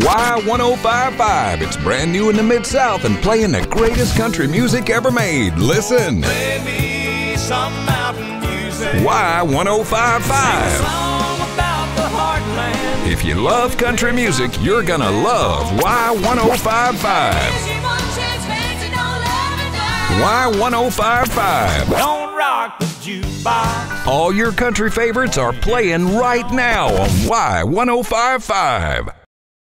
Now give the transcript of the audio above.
Y1055. It's brand new in the Mid South and playing the greatest country music ever made. Listen. Y1055. If you love country music, you're gonna love Y1055. Y1055. Don't rock the jukebox. All your country favorites are playing right now on Y1055.